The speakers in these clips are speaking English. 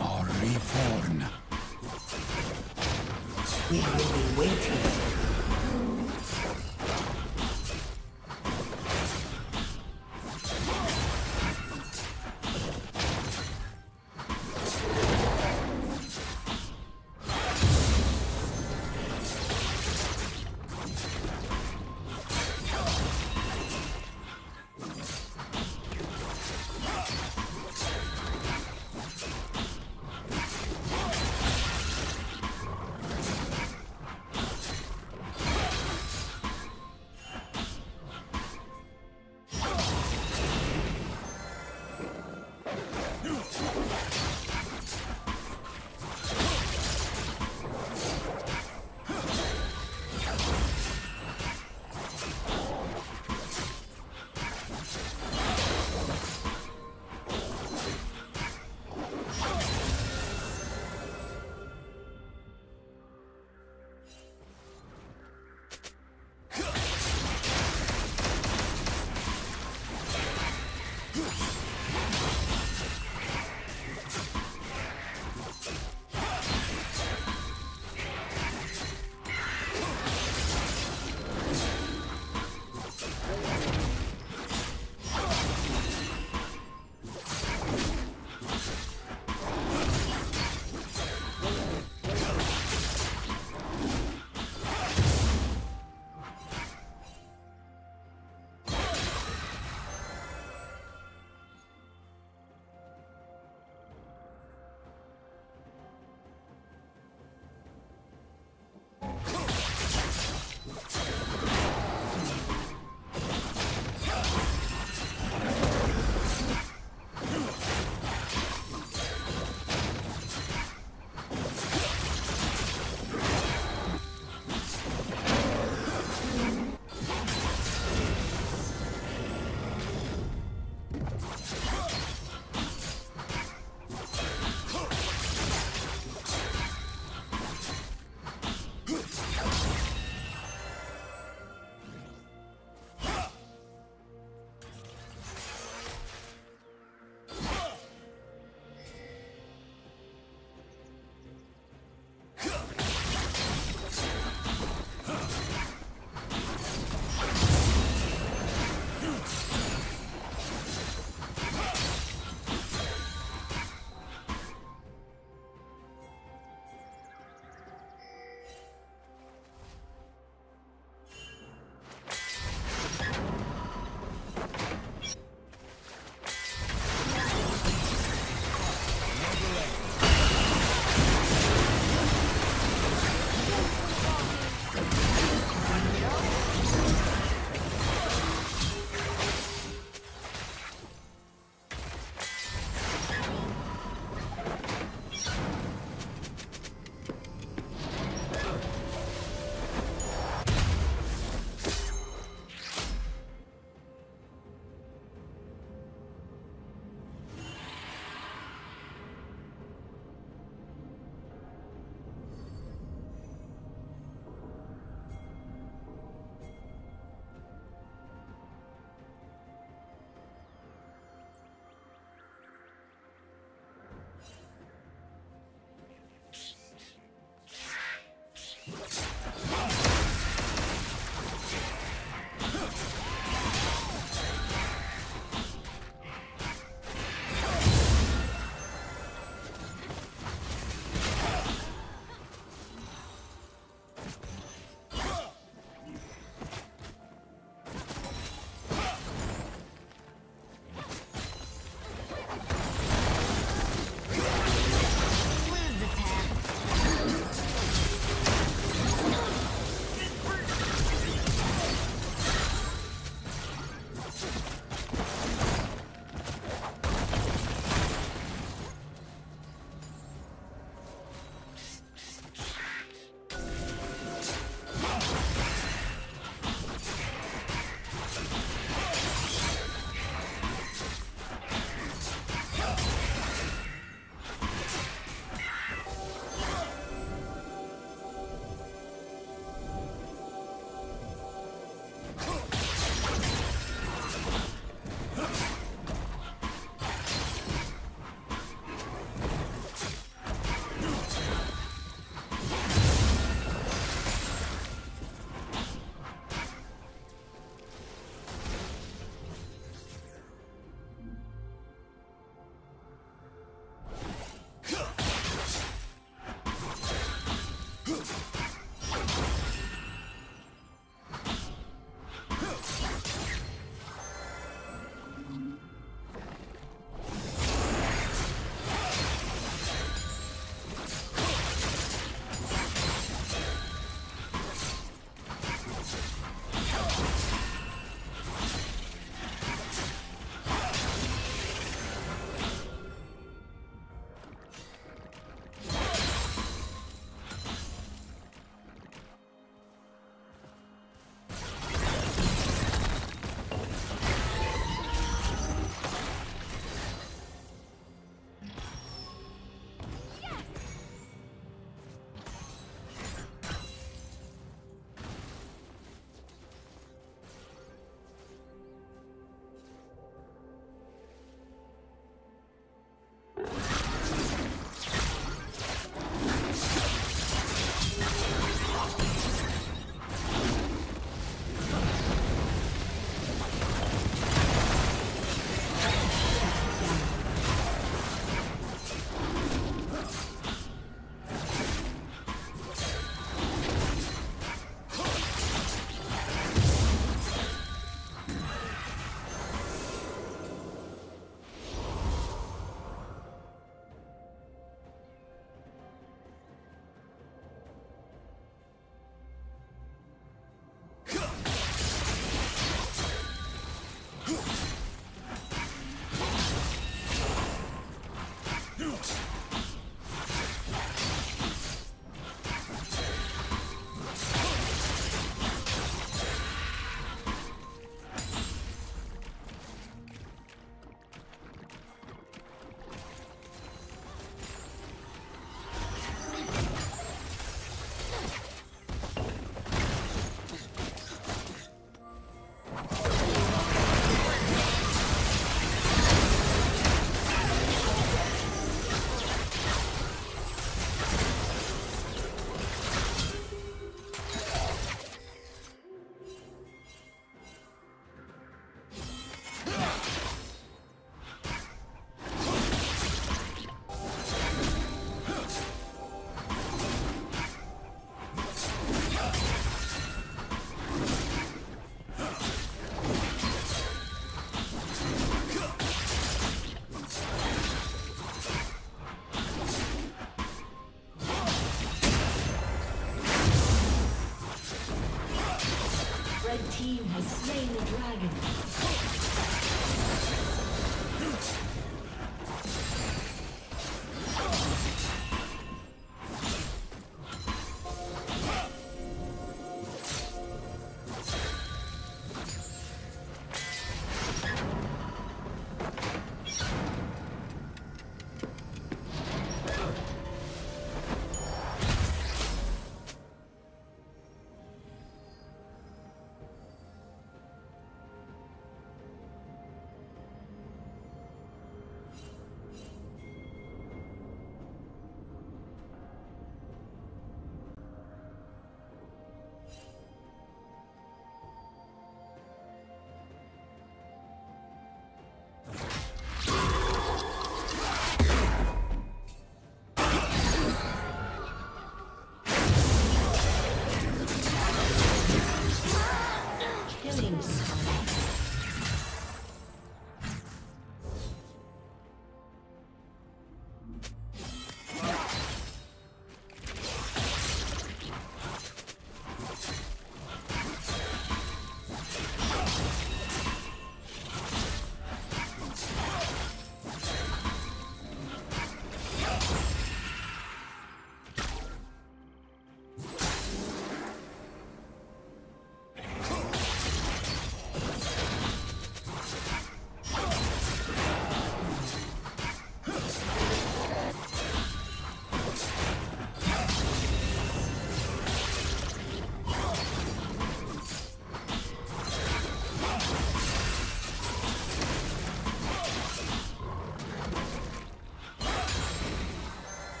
are reborn. We will be waiting. dragon.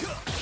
Let's